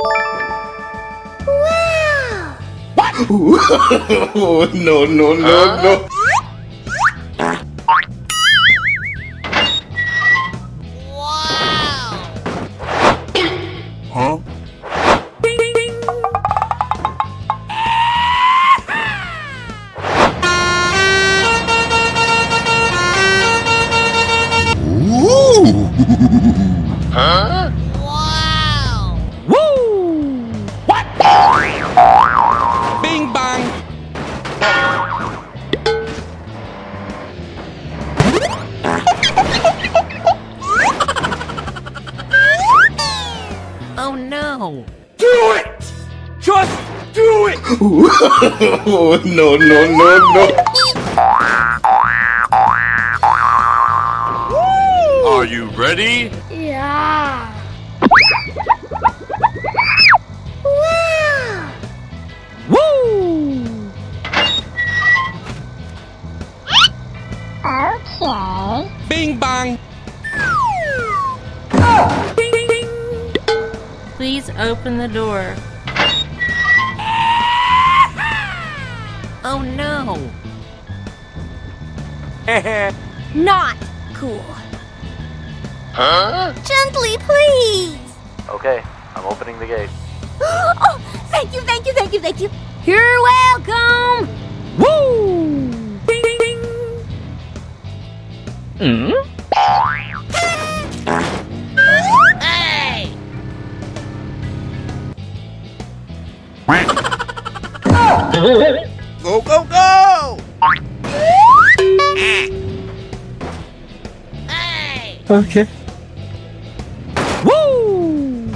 Wow! no, no, no, no. Wow! Huh? Wow! Oh no! Do it! Just do it! oh, no, no, no, no. Are you ready? Yeah! Wow! Woo! Okay. Bing bang. Please open the door. Oh no! Not cool. huh? Gently, please! Okay, I'm opening the gate. oh, thank you, thank you, thank you, thank you. You're welcome! Woo! Hey! Hmm? Go, go, go! Hey! Okay. Woo!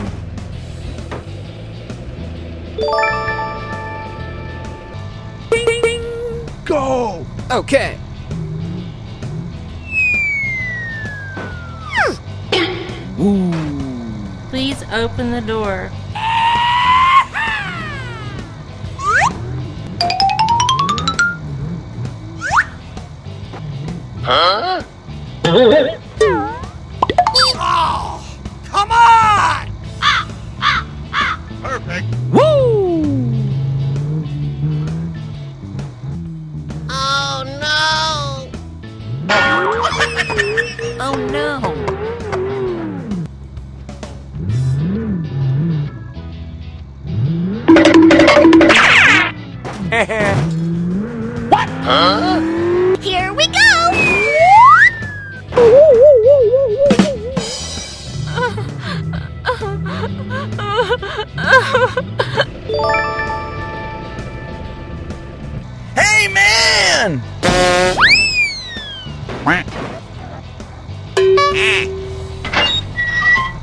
Go! Okay. Please open the door. Huh?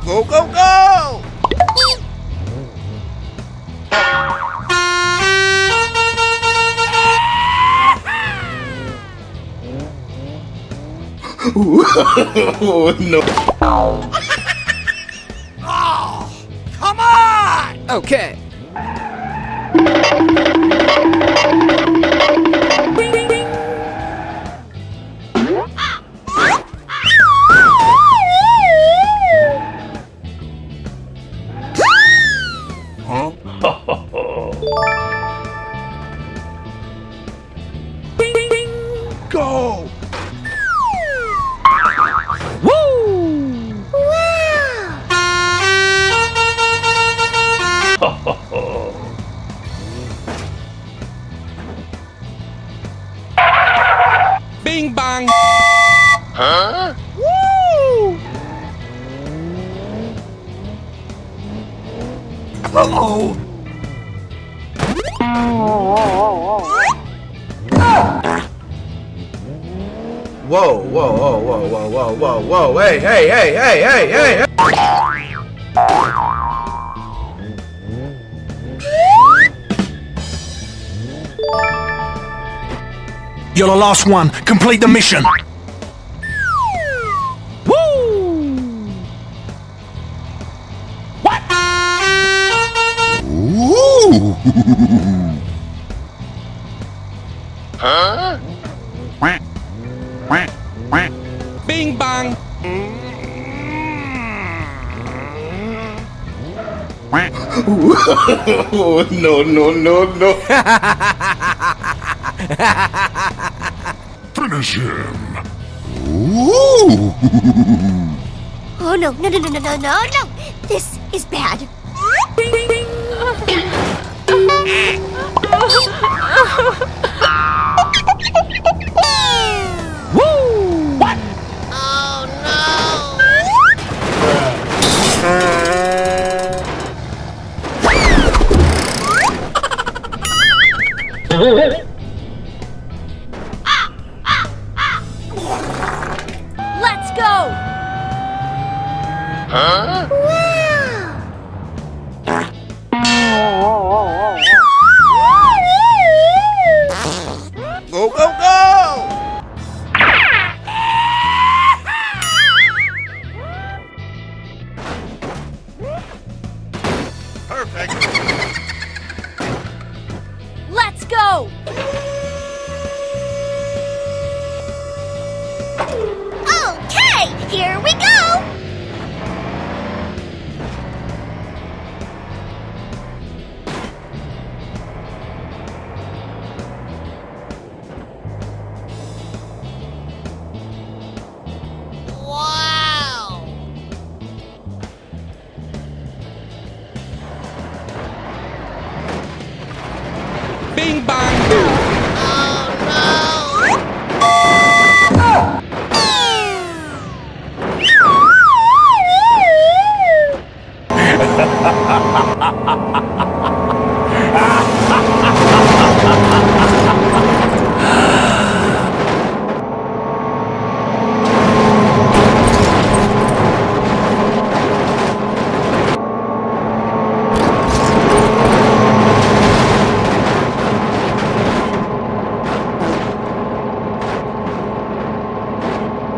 Go, go, go! oh, no. oh, come on! Okay. Go! Woo! Bing bang. Huh? Woo! Uh-oh! Whoa, whoa, whoa, whoa, whoa, whoa, whoa, whoa, hey, hey, hey, hey, hey, hey, hey! You're the last one. Complete the mission. Woo! Huh? Bing bang. no, no, no, no. Finish him. Oh no, no, no, no, no, no, no, no! This is bad. Oh. Huh? Wow! Go, go, go! Perfect. Let's go!